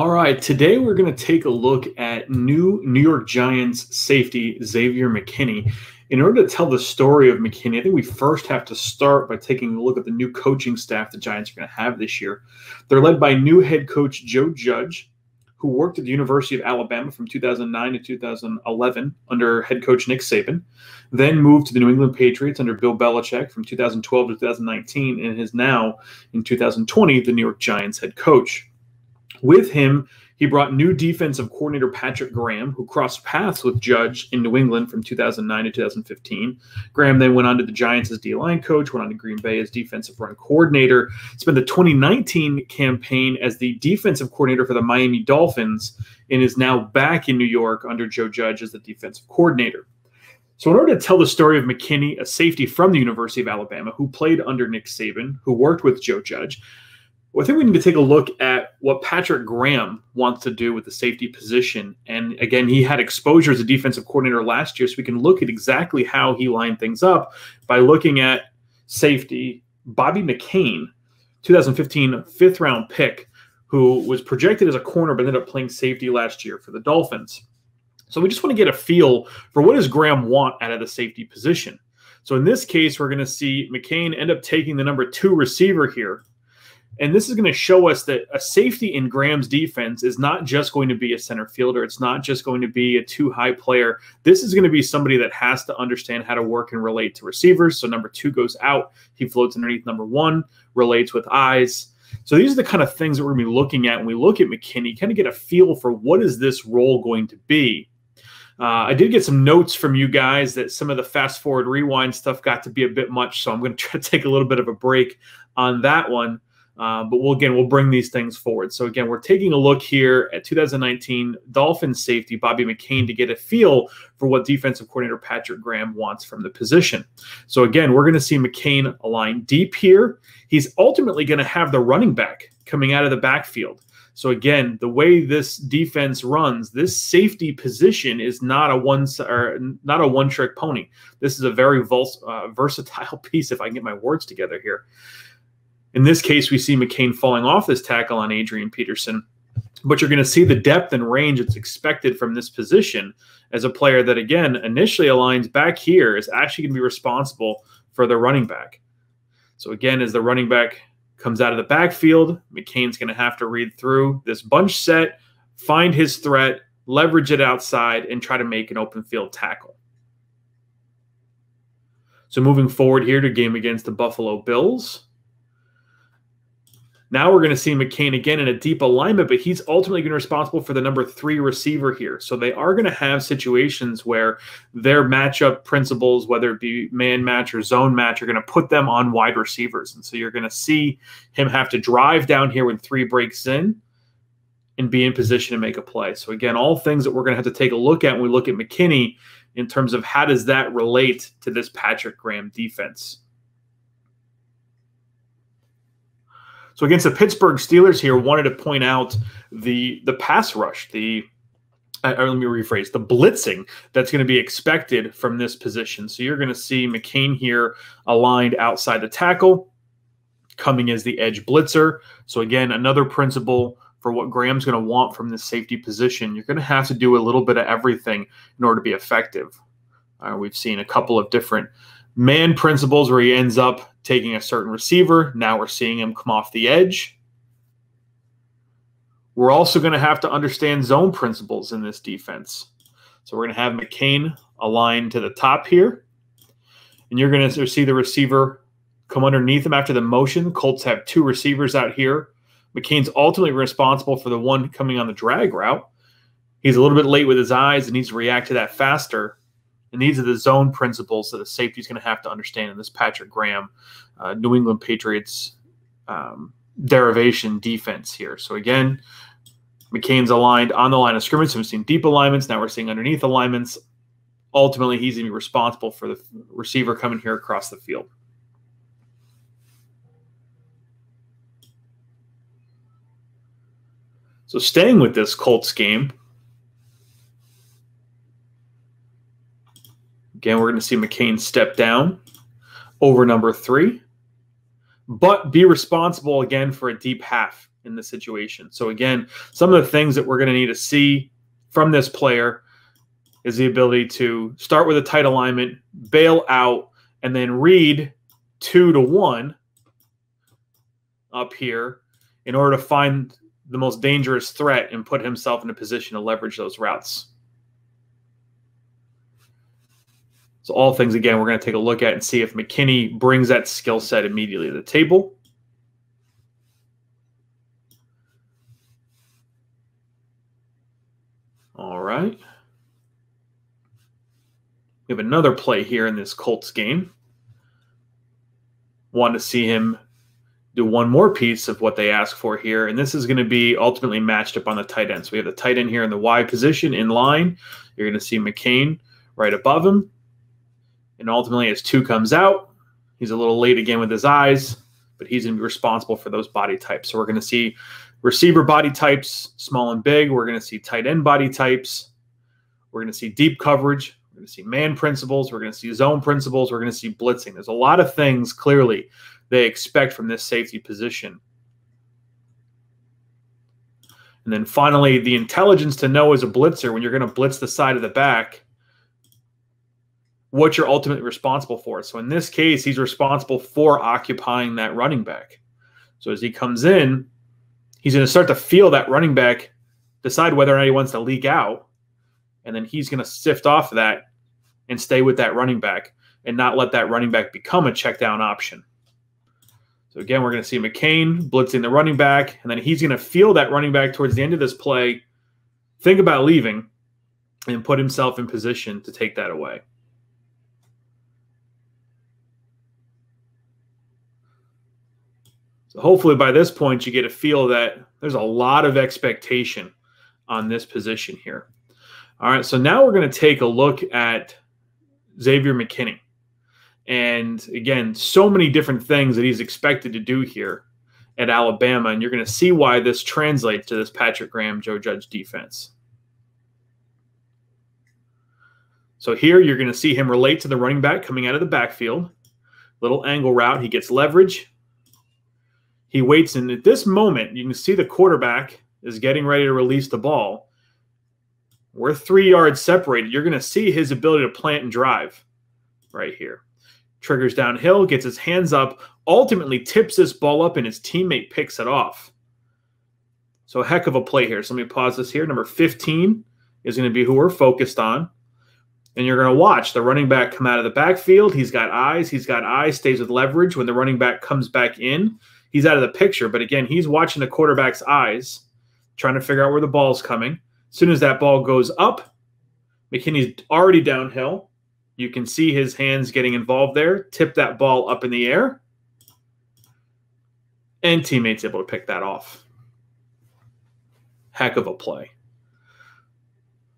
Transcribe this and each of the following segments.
All right, today we're going to take a look at new New York Giants safety Xavier McKinney. In order to tell the story of McKinney, I think we first have to start by taking a look at the new coaching staff the Giants are going to have this year. They're led by new head coach Joe Judge, who worked at the University of Alabama from 2009 to 2011 under head coach Nick Saban, then moved to the New England Patriots under Bill Belichick from 2012 to 2019, and is now in 2020 the New York Giants head coach. With him, he brought new defensive coordinator Patrick Graham, who crossed paths with Judge in New England from 2009 to 2015. Graham then went on to the Giants as D line coach, went on to Green Bay as defensive run coordinator, spent the 2019 campaign as the defensive coordinator for the Miami Dolphins, and is now back in New York under Joe Judge as the defensive coordinator. So, in order to tell the story of McKinney, a safety from the University of Alabama who played under Nick Saban, who worked with Joe Judge, well, I think we need to take a look at what Patrick Graham wants to do with the safety position. And again, he had exposure as a defensive coordinator last year, so we can look at exactly how he lined things up by looking at safety Bobby McCain, 2015 fifth round pick, who was projected as a corner but ended up playing safety last year for the Dolphins. So we just want to get a feel for what does Graham want out of the safety position. So in this case, we're going to see McCain end up taking the number two receiver here and this is going to show us that a safety in Graham's defense is not just going to be a center fielder. It's not just going to be a two high player. This is going to be somebody that has to understand how to work and relate to receivers. So number two goes out. He floats underneath number one, relates with eyes. So these are the kind of things that we're going to be looking at when we look at McKinney, kind of get a feel for what is this role going to be. Uh, I did get some notes from you guys that some of the fast forward rewind stuff got to be a bit much. So I'm going to try to take a little bit of a break on that one. Uh, but we'll again we'll bring these things forward. So again, we're taking a look here at 2019 Dolphins safety Bobby McCain to get a feel for what defensive coordinator Patrick Graham wants from the position. So again, we're going to see McCain align deep here. He's ultimately going to have the running back coming out of the backfield. So again, the way this defense runs, this safety position is not a one or not a one trick pony. This is a very uh, versatile piece. If I can get my words together here. In this case, we see McCain falling off this tackle on Adrian Peterson. But you're going to see the depth and range that's expected from this position as a player that, again, initially aligns back here is actually going to be responsible for the running back. So, again, as the running back comes out of the backfield, McCain's going to have to read through this bunch set, find his threat, leverage it outside, and try to make an open field tackle. So, moving forward here to game against the Buffalo Bills. Now we're going to see McCain again in a deep alignment, but he's ultimately going to be responsible for the number three receiver here. So they are going to have situations where their matchup principles, whether it be man match or zone match, are going to put them on wide receivers. And so you're going to see him have to drive down here when three breaks in and be in position to make a play. So again, all things that we're going to have to take a look at when we look at McKinney in terms of how does that relate to this Patrick Graham defense. So against the Pittsburgh Steelers here, wanted to point out the the pass rush, the let me rephrase the blitzing that's going to be expected from this position. So you're going to see McCain here aligned outside the tackle, coming as the edge blitzer. So again, another principle for what Graham's going to want from this safety position. You're going to have to do a little bit of everything in order to be effective. Uh, we've seen a couple of different man principles where he ends up taking a certain receiver. Now we're seeing him come off the edge. We're also going to have to understand zone principles in this defense. So we're going to have McCain aligned to the top here. And you're going to see the receiver come underneath him after the motion. Colts have two receivers out here. McCain's ultimately responsible for the one coming on the drag route. He's a little bit late with his eyes and needs to react to that faster. And these are the zone principles that a safety is going to have to understand in this Patrick Graham, uh, New England Patriots um, derivation defense here. So again, McCain's aligned on the line of scrimmage. So we've seen deep alignments. Now we're seeing underneath alignments. Ultimately, he's going to be responsible for the receiver coming here across the field. So staying with this Colts game, Again, we're going to see McCain step down over number three, but be responsible again for a deep half. in this situation. So again, some of the things that we're going to need to see from this player is the ability to start with a tight alignment, bail out, and then read two to one up here in order to find the most dangerous threat and put himself in a position to leverage those routes. So all things again, we're going to take a look at and see if McKinney brings that skill set immediately to the table. All right. We have another play here in this Colts game. Want to see him do one more piece of what they ask for here, and this is going to be ultimately matched up on the tight end. So we have the tight end here in the Y position in line. You're going to see McCain right above him. And ultimately, as two comes out, he's a little late again with his eyes, but he's going to be responsible for those body types. So we're going to see receiver body types, small and big. We're going to see tight end body types. We're going to see deep coverage. We're going to see man principles. We're going to see zone principles. We're going to see blitzing. There's a lot of things clearly they expect from this safety position. And then finally, the intelligence to know as a blitzer when you're going to blitz the side of the back what you're ultimately responsible for. So in this case, he's responsible for occupying that running back. So as he comes in, he's going to start to feel that running back decide whether or not he wants to leak out. And then he's going to sift off that and stay with that running back and not let that running back become a check down option. So again, we're going to see McCain blitzing the running back, and then he's going to feel that running back towards the end of this play, think about leaving, and put himself in position to take that away. So hopefully by this point, you get a feel that there's a lot of expectation on this position here. All right, so now we're going to take a look at Xavier McKinney. And again, so many different things that he's expected to do here at Alabama. And you're going to see why this translates to this Patrick Graham, Joe Judge defense. So here you're going to see him relate to the running back coming out of the backfield. Little angle route. He gets leverage. He waits, and at this moment, you can see the quarterback is getting ready to release the ball. We're three yards separated. You're going to see his ability to plant and drive right here. Triggers downhill, gets his hands up, ultimately tips this ball up, and his teammate picks it off. So, a heck of a play here. So, let me pause this here. Number 15 is going to be who we're focused on. And you're going to watch the running back come out of the backfield. He's got eyes. He's got eyes, stays with leverage. When the running back comes back in, he's out of the picture. But again, he's watching the quarterback's eyes, trying to figure out where the ball's coming. As soon as that ball goes up, McKinney's already downhill. You can see his hands getting involved there. Tip that ball up in the air. And teammates able to pick that off. Heck of a play.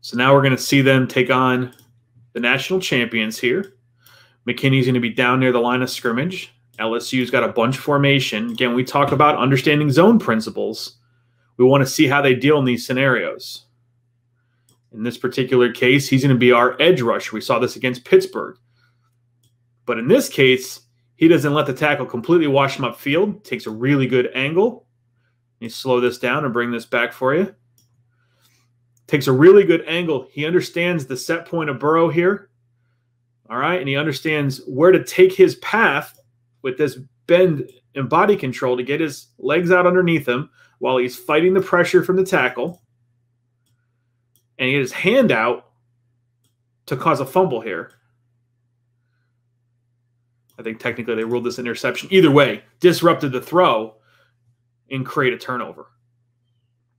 So now we're going to see them take on the national champions here. McKinney's going to be down near the line of scrimmage. LSU's got a bunch of formation. Again, we talk about understanding zone principles. We want to see how they deal in these scenarios. In this particular case, he's going to be our edge rusher. We saw this against Pittsburgh. But in this case, he doesn't let the tackle completely wash him upfield. Takes a really good angle. Let me slow this down and bring this back for you. Takes a really good angle. He understands the set point of Burrow here. All right. And he understands where to take his path with this bend and body control to get his legs out underneath him while he's fighting the pressure from the tackle. And he his hand out to cause a fumble here. I think technically they ruled this interception. Either way, disrupted the throw and create a turnover.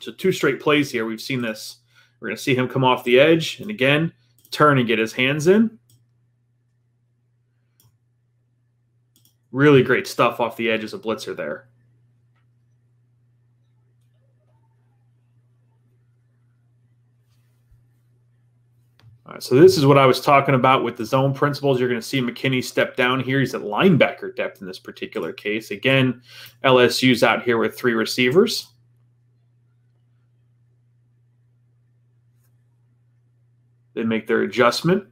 So two straight plays here. We've seen this. We're going to see him come off the edge and again turn and get his hands in. Really great stuff off the edge as a blitzer there. All right, so this is what I was talking about with the zone principles. You're going to see McKinney step down here. He's at linebacker depth in this particular case. Again, LSU's out here with three receivers. They make their adjustment.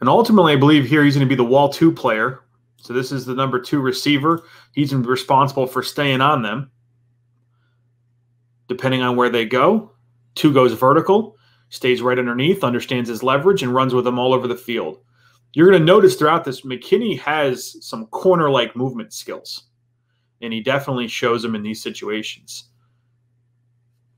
And ultimately, I believe here he's going to be the wall two player. So this is the number two receiver. He's responsible for staying on them. Depending on where they go, two goes vertical, stays right underneath, understands his leverage, and runs with them all over the field. You're going to notice throughout this, McKinney has some corner like movement skills, and he definitely shows them in these situations.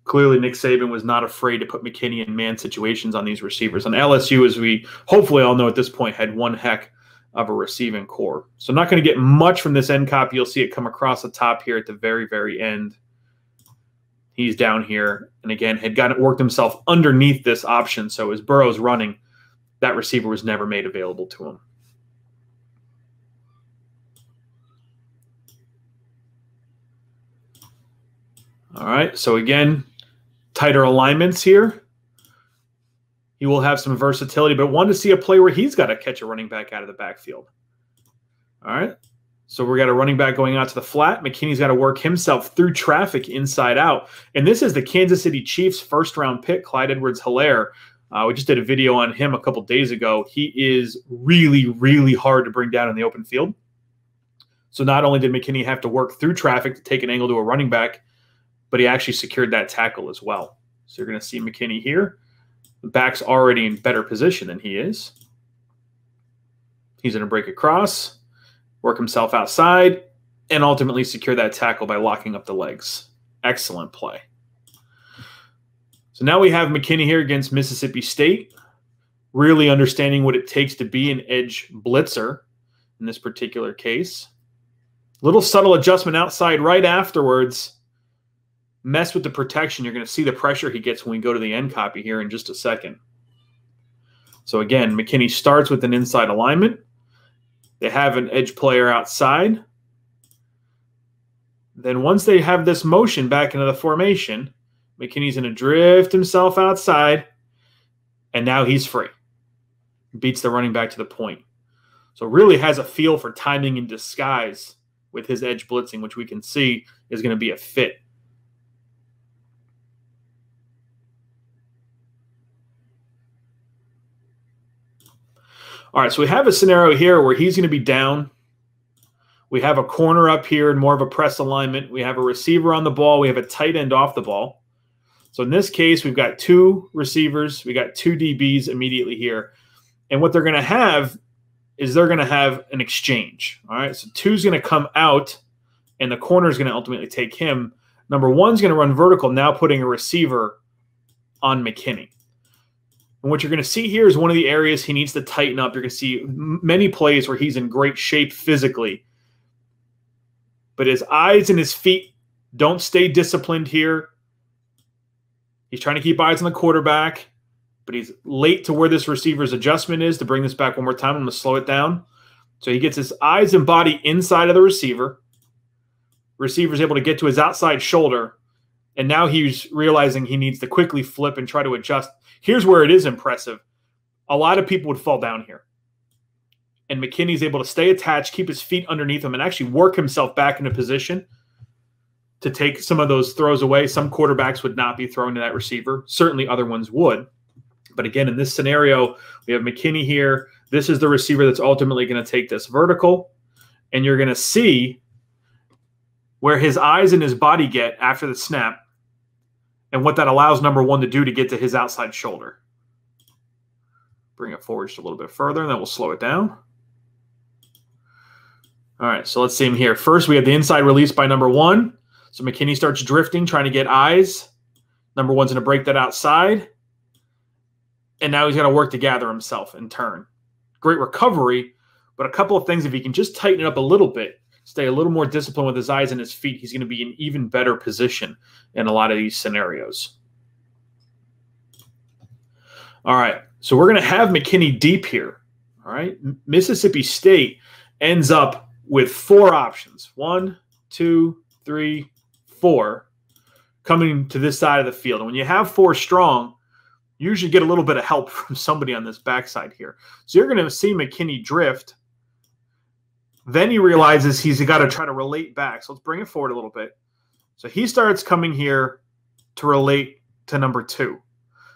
Clearly, Nick Saban was not afraid to put McKinney in man situations on these receivers. And LSU, as we hopefully all know at this point, had one heck of a receiving corps. So, not going to get much from this end copy. You'll see it come across the top here at the very, very end. He's down here, and again, had gotten worked himself underneath this option. So, as Burrow's running, that receiver was never made available to him. All right. So again, tighter alignments here. He will have some versatility, but want to see a play where he's got to catch a running back out of the backfield. All right. So we got a running back going out to the flat. McKinney's got to work himself through traffic inside out. And this is the Kansas City Chiefs first round pick, Clyde Edwards Helaire. Uh, we just did a video on him a couple days ago. He is really, really hard to bring down in the open field. So not only did McKinney have to work through traffic to take an angle to a running back, but he actually secured that tackle as well. So you're going to see McKinney here. The back's already in better position than he is. He's going to break across, work himself outside, and ultimately secure that tackle by locking up the legs. Excellent play. So now we have McKinney here against Mississippi State, really understanding what it takes to be an edge blitzer in this particular case. Little subtle adjustment outside right afterwards mess with the protection, you're going to see the pressure he gets when we go to the end copy here in just a second. So again, McKinney starts with an inside alignment. They have an edge player outside. Then once they have this motion back into the formation, McKinney's going to drift himself outside, and now he's free. Beats the running back to the point. So really has a feel for timing and disguise with his edge blitzing, which we can see is going to be a fit All right, so we have a scenario here where he's going to be down. We have a corner up here and more of a press alignment. We have a receiver on the ball. We have a tight end off the ball. So in this case, we've got two receivers. We got two DBs immediately here. And what they're going to have is they're going to have an exchange. All right, so two's going to come out, and the corner is going to ultimately take him. Number one's going to run vertical, now putting a receiver on McKinney. And what you're going to see here is one of the areas he needs to tighten up. You're going to see many plays where he's in great shape physically, but his eyes and his feet don't stay disciplined here. He's trying to keep eyes on the quarterback, but he's late to where this receiver's adjustment is to bring this back one more time. I'm going to slow it down. So he gets his eyes and body inside of the receiver. Receiver's able to get to his outside shoulder, and now he's realizing he needs to quickly flip and try to adjust Here's where it is impressive. A lot of people would fall down here. And McKinney's able to stay attached, keep his feet underneath him, and actually work himself back into position to take some of those throws away. Some quarterbacks would not be throwing to that receiver. Certainly other ones would. But again, in this scenario, we have McKinney here. This is the receiver that's ultimately going to take this vertical. And you're going to see where his eyes and his body get after the snap and what that allows number one to do to get to his outside shoulder. Bring it forward just a little bit further, and then we'll slow it down. All right, so let's see him here. First, we have the inside release by number one. So McKinney starts drifting, trying to get eyes. Number one's going to break that outside. And now he's got to work to gather himself and turn. Great recovery, but a couple of things, if he can just tighten it up a little bit, stay a little more disciplined with his eyes and his feet, he's going to be in even better position in a lot of these scenarios. All right, so we're going to have McKinney deep here. All right, Mississippi State ends up with four options one, two, three, four coming to this side of the field. And when you have four strong, you usually get a little bit of help from somebody on this backside here. So you're going to see McKinney drift then he realizes he's got to try to relate back. So let's bring it forward a little bit. So he starts coming here to relate to number two.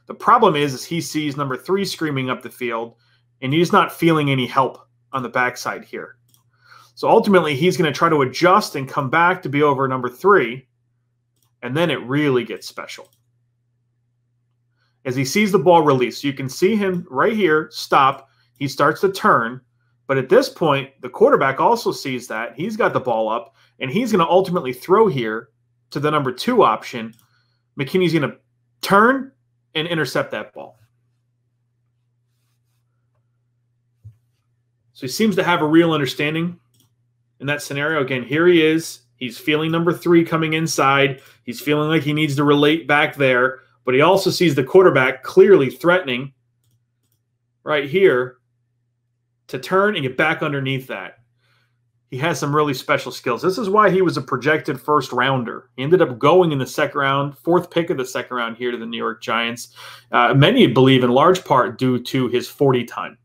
The problem is, is he sees number three screaming up the field, and he's not feeling any help on the backside here. So ultimately, he's going to try to adjust and come back to be over number three. And then it really gets special. As he sees the ball release, you can see him right here stop. He starts to turn. But at this point, the quarterback also sees that. He's got the ball up, and he's going to ultimately throw here to the number two option. McKinney's going to turn and intercept that ball. So he seems to have a real understanding in that scenario. Again, here he is. He's feeling number three coming inside. He's feeling like he needs to relate back there, but he also sees the quarterback clearly threatening right here to turn and get back underneath that. He has some really special skills. This is why he was a projected first rounder. He ended up going in the second round, fourth pick of the second round here to the New York Giants. Uh, many believe in large part due to his 40 time.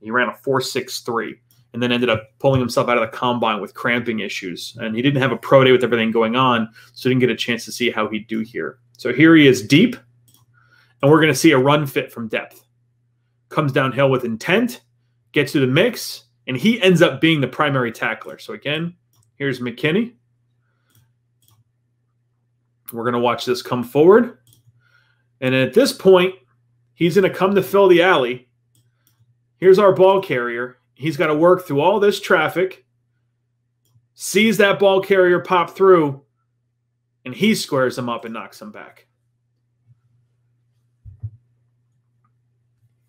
He ran a 4.63 and then ended up pulling himself out of the combine with cramping issues. And he didn't have a pro day with everything going on, so didn't get a chance to see how he'd do here. So here he is deep, and we're going to see a run fit from depth. Comes downhill with intent, gets to the mix, and he ends up being the primary tackler. So again, here's McKinney. We're going to watch this come forward. And at this point, he's going to come to fill the alley. Here's our ball carrier. He's got to work through all this traffic, sees that ball carrier pop through, and he squares him up and knocks him back.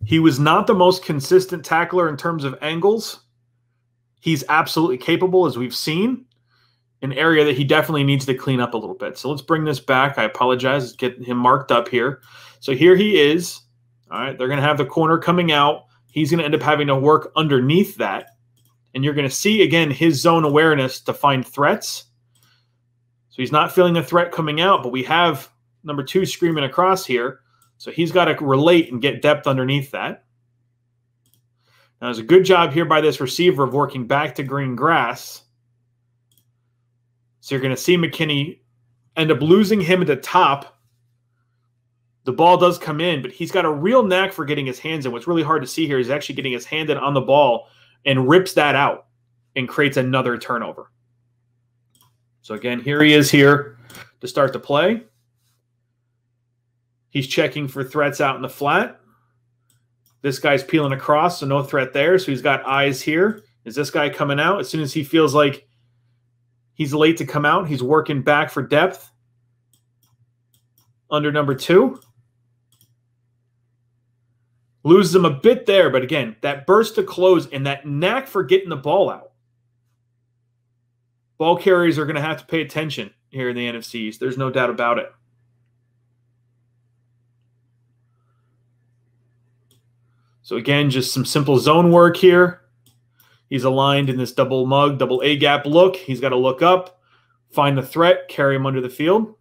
He was not the most consistent tackler in terms of angles. He's absolutely capable, as we've seen, an area that he definitely needs to clean up a little bit. So let's bring this back. I apologize. Get him marked up here. So here he is. All right. They're going to have the corner coming out. He's going to end up having to work underneath that. And you're going to see, again, his zone awareness to find threats. So he's not feeling a threat coming out, but we have number two screaming across here. So he's got to relate and get depth underneath that. Now, there's a good job here by this receiver of working back to green grass. So you're going to see McKinney end up losing him at the top. The ball does come in, but he's got a real knack for getting his hands in. What's really hard to see here is actually getting his hand in on the ball and rips that out and creates another turnover. So again, here he is here to start the play. He's checking for threats out in the flat. This guy's peeling across, so no threat there. So he's got eyes here. Is this guy coming out? As soon as he feels like he's late to come out, he's working back for depth under number two. Loses him a bit there, but again, that burst to close and that knack for getting the ball out. Ball carriers are going to have to pay attention here in the NFC East. There's no doubt about it. So again, just some simple zone work here. He's aligned in this double mug, double A gap look. He's got to look up, find the threat, carry him under the field.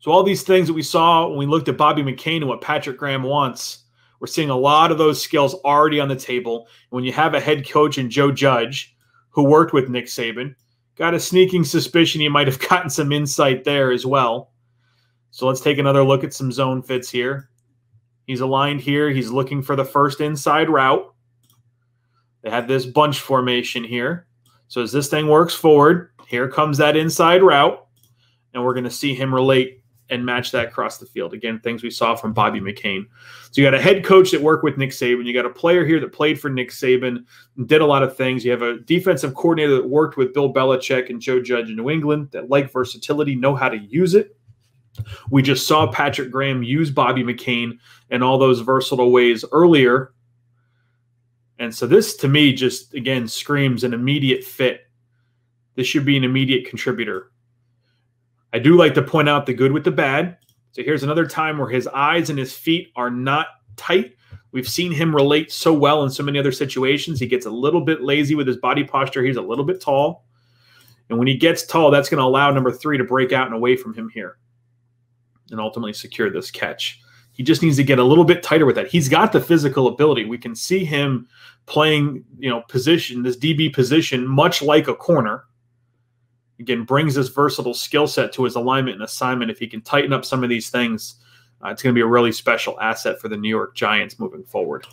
So all these things that we saw when we looked at Bobby McCain and what Patrick Graham wants, we're seeing a lot of those skills already on the table. When you have a head coach in Joe Judge who worked with Nick Saban, got a sneaking suspicion he might have gotten some insight there as well. So let's take another look at some zone fits here. He's aligned here. He's looking for the first inside route. They have this bunch formation here. So as this thing works forward, here comes that inside route. And we're going to see him relate and match that across the field. Again, things we saw from Bobby McCain. So you got a head coach that worked with Nick Saban. You got a player here that played for Nick Saban and did a lot of things. You have a defensive coordinator that worked with Bill Belichick and Joe Judge in New England that like versatility, know how to use it. We just saw Patrick Graham use Bobby McCain in all those versatile ways earlier. And so this to me just again screams an immediate fit. This should be an immediate contributor. I do like to point out the good with the bad. So here's another time where his eyes and his feet are not tight. We've seen him relate so well in so many other situations. He gets a little bit lazy with his body posture. He's a little bit tall. And when he gets tall, that's going to allow number three to break out and away from him here and ultimately secure this catch. He just needs to get a little bit tighter with that. He's got the physical ability. We can see him playing, you know, position, this DB position, much like a corner. Again, brings this versatile skill set to his alignment and assignment. If he can tighten up some of these things, uh, it's going to be a really special asset for the New York Giants moving forward.